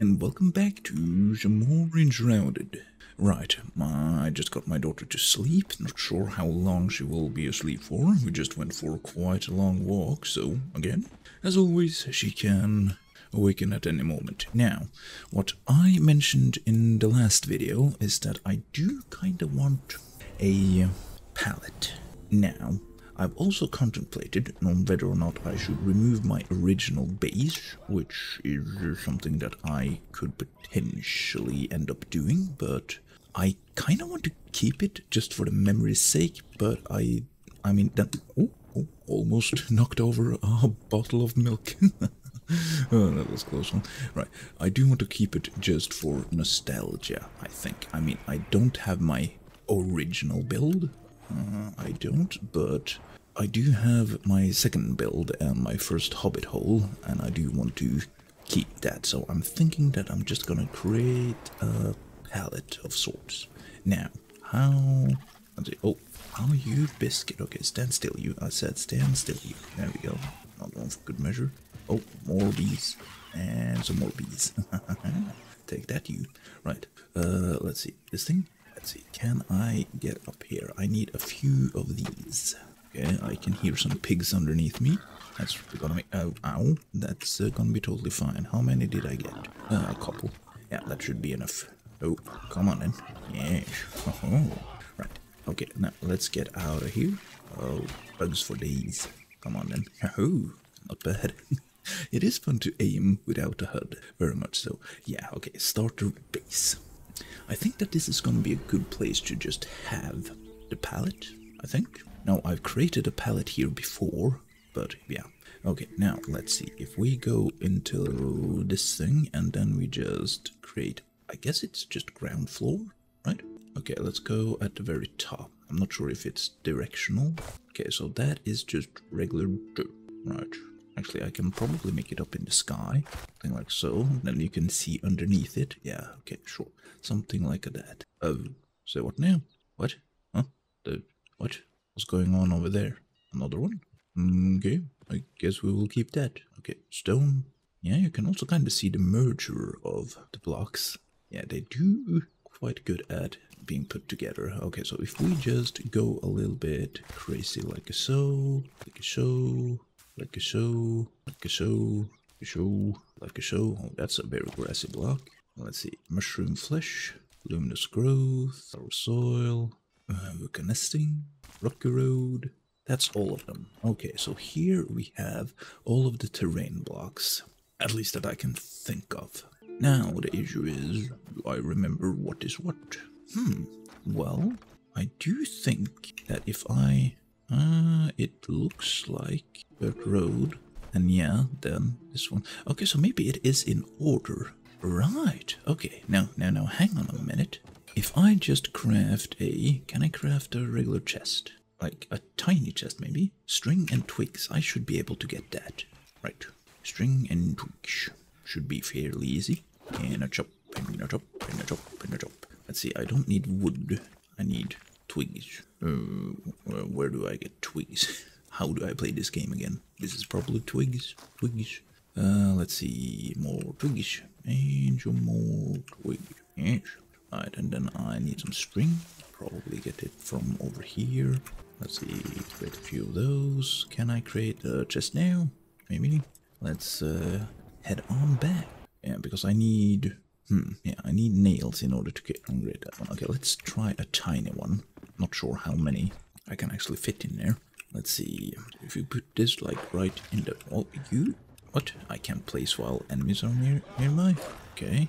and welcome back to some more Enshrouded. Right, uh, I just got my daughter to sleep, not sure how long she will be asleep for. We just went for quite a long walk, so again, as always, she can awaken at any moment. Now, what I mentioned in the last video is that I do kinda want a palette. Now, I've also contemplated on whether or not I should remove my original base, which is something that I could potentially end up doing, but I kind of want to keep it just for the memory's sake, but I, I mean, that, oh, oh, almost knocked over a bottle of milk. oh, that was close one. Right, I do want to keep it just for nostalgia, I think. I mean, I don't have my original build, uh, I don't, but I do have my second build and my first hobbit hole, and I do want to keep that. So I'm thinking that I'm just gonna create a palette of sorts. Now, how? Oh, how you biscuit? Okay, stand still, you. I said stand still, you. There we go. Not one for good measure. Oh, more bees and some more bees. Take that, you. Right. Uh, let's see. This thing Let's see, can I get up here? I need a few of these. Okay, I can hear some pigs underneath me. That's gonna be, oh, ow, that's uh, gonna be totally fine. How many did I get? Uh, a couple. Yeah, that should be enough. Oh, come on then. Yes. Oh, right. Okay, now let's get out of here. Oh, bugs for days. Come on then. Oh, not bad. it is fun to aim without a HUD, very much so. Yeah, okay, starter base. I think that this is going to be a good place to just have the palette, I think. Now, I've created a palette here before, but yeah. Okay, now let's see. If we go into this thing and then we just create, I guess it's just ground floor, right? Okay, let's go at the very top. I'm not sure if it's directional. Okay, so that is just regular dirt, right? Actually, I can probably make it up in the sky, something like so. Then you can see underneath it. Yeah, okay, sure. Something like that. Oh, say what now? What? Huh? The, what? What's going on over there? Another one? Mm, okay, I guess we will keep that. Okay, stone. Yeah, you can also kind of see the merger of the blocks. Yeah, they do quite good at being put together. Okay, so if we just go a little bit crazy like so, like so, like a show, like a show, a show, like a show. Oh, that's a very grassy block. Let's see. Mushroom flesh, luminous growth, our soil, uh, nesting, rocky road. That's all of them. Okay, so here we have all of the terrain blocks, at least that I can think of. Now the issue is, do I remember what is what? Hmm, well, I do think that if I uh, it looks like Dirt Road. And yeah, then this one. Okay, so maybe it is in order. Right. Okay, now, now, now, hang on a minute. If I just craft a... Can I craft a regular chest? Like a tiny chest, maybe? String and twigs. I should be able to get that. Right. String and twigs. Should be fairly easy. And a chop, and a chop, and a chop, and a chop. Let's see, I don't need wood. I need twigs. Uh, where do I get twigs? How do I play this game again? This is probably twigs. Twigs. Uh, let's see. More twigs. And some more twigs. Yes. Alright, and then I need some string. Probably get it from over here. Let's see. Create a few of those. Can I create a chest now? Maybe. Let's uh, head on back. Yeah, because I need Hmm, yeah, I need nails in order to get create that one. Okay, let's try a tiny one. Not sure how many I can actually fit in there. Let's see, if you put this like right in the... Oh, you? What? I can't place while enemies are near nearby? Okay.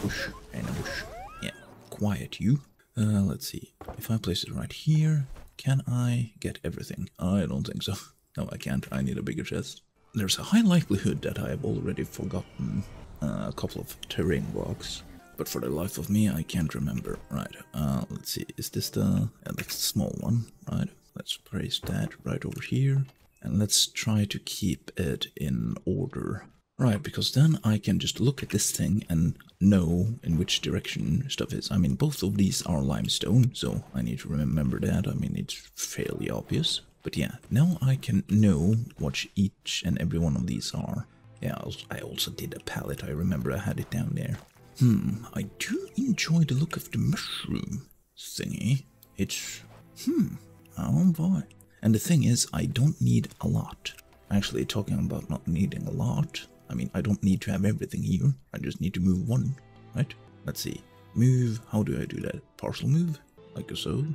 Push and push. Yeah, quiet you. Uh, let's see. If I place it right here, can I get everything? I don't think so. No, I can't. I need a bigger chest. There's a high likelihood that I have already forgotten uh, a couple of terrain blocks. But for the life of me, I can't remember. Right, uh, let's see, is this the, yeah, that's the small one, right? Let's place that right over here. And let's try to keep it in order. Right, because then I can just look at this thing and know in which direction stuff is. I mean, both of these are limestone, so I need to remember that. I mean, it's fairly obvious. But yeah, now I can know what each and every one of these are. Yeah, I also, I also did a palette. I remember I had it down there. Hmm, I do enjoy the look of the mushroom thingy. It's, hmm, oh boy. And the thing is, I don't need a lot. Actually, talking about not needing a lot, I mean, I don't need to have everything here. I just need to move one, right? Let's see. Move, how do I do that? Partial move? Like so?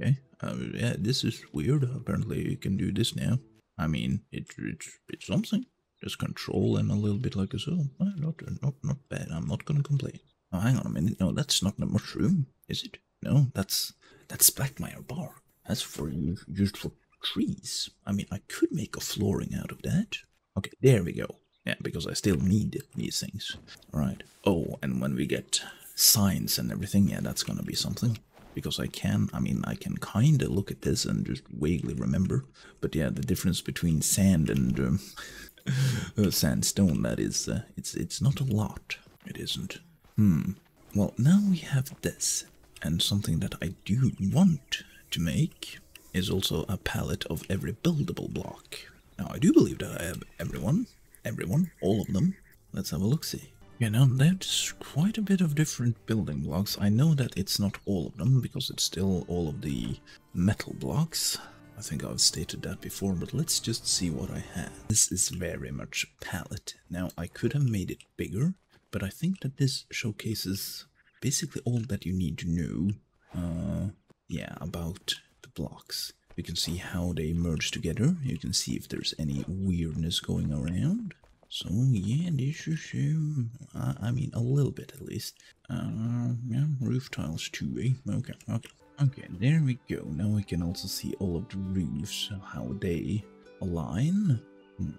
Okay. Uh, yeah, this is weird. Apparently you can do this now. I mean, it's, it's, it's something. Just control and a little bit like so. Uh, not, not, not bad. I'm not gonna complain. Oh, hang on a minute. No, that's not the mushroom, is it? No, that's, that's Blackmire bark. That's for used for trees. I mean, I could make a flooring out of that. Okay, there we go. Yeah, because I still need these things. Alright. Oh, and when we get signs and everything, yeah, that's gonna be something. Because I can, I mean, I can kinda look at this and just vaguely remember. But yeah, the difference between sand and um, uh, sandstone, that is, uh, it's, it's not a lot. It isn't. Hmm. Well, now we have this. And something that I do want to make is also a palette of every buildable block. Now, I do believe that I have everyone, everyone, all of them. Let's have a look-see. You know, there's quite a bit of different building blocks. I know that it's not all of them, because it's still all of the metal blocks. I think I've stated that before, but let's just see what I have. This is very much a palette. Now, I could have made it bigger, but I think that this showcases basically all that you need to know, uh, yeah, about the blocks. You can see how they merge together. You can see if there's any weirdness going around. So yeah, this is, um, I, I mean, a little bit at least. Uh, yeah, roof tiles too, eh? Okay, okay. Okay, there we go. Now we can also see all of the roofs, how they align. Hmm.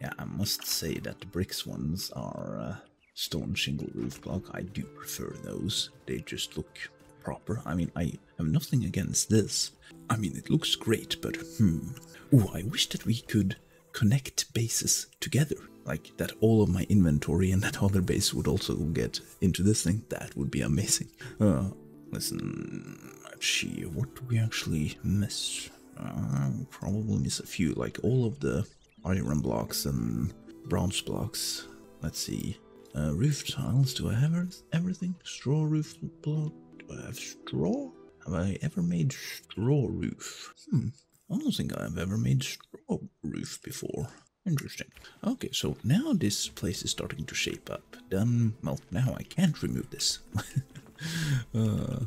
Yeah, I must say that the bricks ones are uh, stone shingle roof block. I do prefer those. They just look proper. I mean, I have nothing against this. I mean, it looks great, but hmm. Oh, I wish that we could connect bases together. Like that all of my inventory and that other base would also get into this thing. That would be amazing. Uh, listen, see, what do we actually miss? Uh, probably miss a few, like all of the iron blocks and bronze blocks. Let's see. Uh, roof tiles, do I have everything? Straw roof block? Do I have straw? Have I ever made straw roof? Hmm, I don't think I've ever made straw roof before. Interesting. Okay, so now this place is starting to shape up. Then, well, now I can't remove this. uh,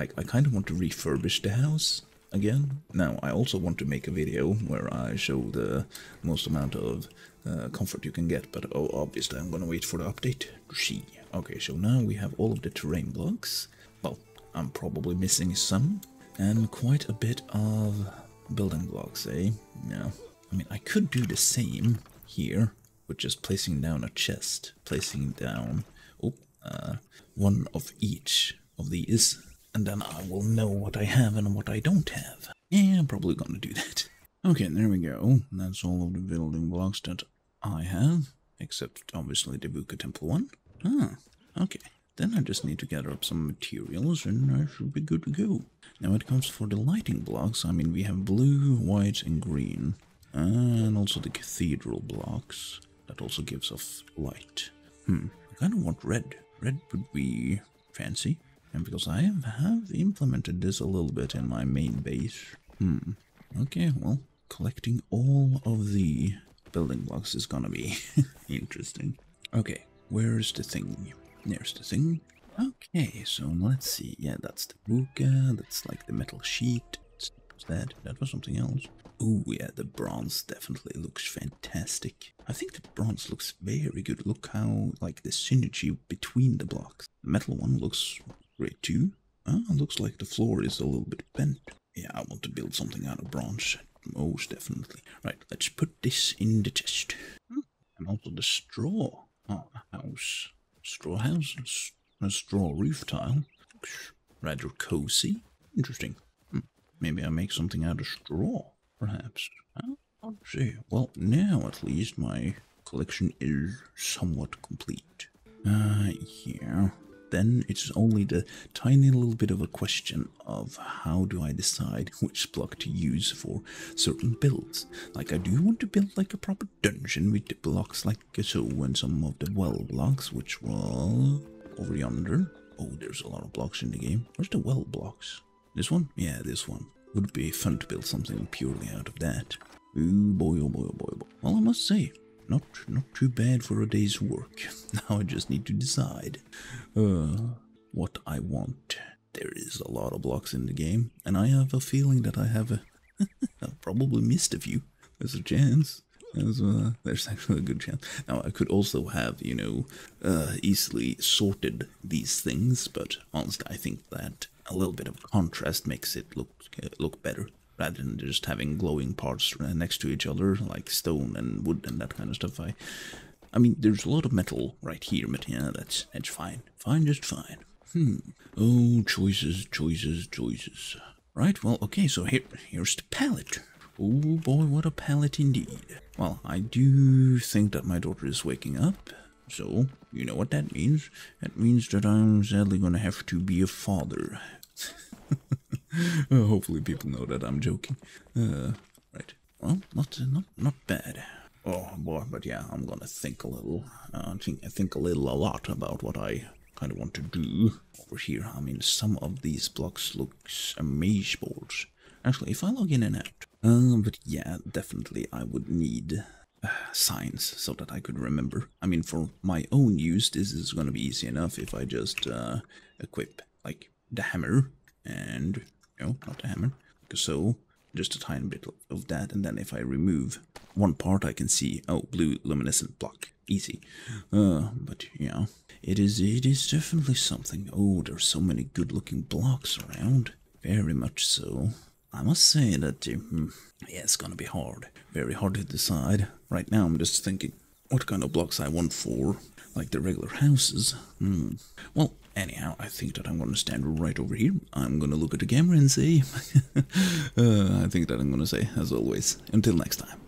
I, I kind of want to refurbish the house again. Now, I also want to make a video where I show the most amount of uh, comfort you can get, but oh, obviously I'm gonna wait for the update see. Okay, so now we have all of the terrain blocks. Well, I'm probably missing some, and quite a bit of building blocks, eh? Yeah. I mean, I could do the same here, with just placing down a chest, placing down oh, uh, one of each of these, and then I will know what I have and what I don't have. Yeah, I'm probably gonna do that. Okay, there we go. That's all of the building blocks that I have, except obviously the Vukah Temple one. Ah, okay. Then I just need to gather up some materials and I should be good to go. Now it comes for the lighting blocks, I mean we have blue, white and green. And also the cathedral blocks. That also gives off light. Hmm, I kind of want red. Red would be fancy. And because I have, implemented this a little bit in my main base. Hmm, okay, well, collecting all of the building blocks is gonna be interesting. Okay, where's the thing? There's the thing. Okay, so let's see. Yeah, that's the Vukah, that's like the metal sheet. What's that? That was something else. Oh yeah, the bronze definitely looks fantastic. I think the bronze looks very good. Look how, like, the synergy between the blocks. The metal one looks great too. Uh, looks like the floor is a little bit bent. Yeah, I want to build something out of bronze. Most definitely. Right, let's put this in the chest. Hmm. And also the straw. Oh, house. Straw house. A straw roof tile. Rather cozy. Interesting. Hmm. Maybe I make something out of straw, perhaps. Let's see. Well, now at least my collection is somewhat complete. Uh, yeah. Then it's only the tiny little bit of a question of how do I decide which block to use for certain builds. Like I do want to build like a proper dungeon with the blocks like so oh, and some of the well blocks, which were over yonder. Oh, there's a lot of blocks in the game. Where's the well blocks? This one? Yeah, this one. Would be fun to build something purely out of that. Oh boy, oh boy, oh boy, oh boy. Well, I must say, not not too bad for a day's work. Now I just need to decide uh, what I want. There is a lot of blocks in the game, and I have a feeling that I have a I've probably missed a few. There's a chance. There's, there's actually a good chance. Now I could also have, you know, uh, easily sorted these things, but honestly, I think that a little bit of contrast makes it look look better rather than just having glowing parts next to each other like stone and wood and that kind of stuff. I, I mean, there's a lot of metal right here, but yeah, that's that's fine, fine, just fine. Hmm. Oh, choices, choices, choices. Right. Well, okay. So here, here's the palette. Oh boy, what a palette indeed. Well, I do think that my daughter is waking up. So, you know what that means? That means that I'm sadly gonna have to be a father. uh, hopefully people know that I'm joking. Uh, right. Well, not not not bad. Oh boy, but yeah, I'm gonna think a little. Uh, think I think a little a lot about what I kind of want to do over here. I mean, some of these blocks looks amaze boards. Actually, if I log in and out, uh, but yeah, definitely I would need uh, signs so that I could remember. I mean, for my own use, this is gonna be easy enough if I just uh, equip like the hammer and no, not the hammer, like so. Just a tiny bit of that, and then if I remove one part, I can see oh blue luminescent block, easy. Uh, but yeah, it is it is definitely something. Oh, there's so many good-looking blocks around, very much so. I must say that uh, hmm, yeah, it's gonna be hard, very hard to decide. Right now, I'm just thinking what kind of blocks I want for like the regular houses. Hmm. Well, anyhow, I think that I'm going to stand right over here. I'm going to look at the camera and say, uh, I think that I'm to say, as always, until next time.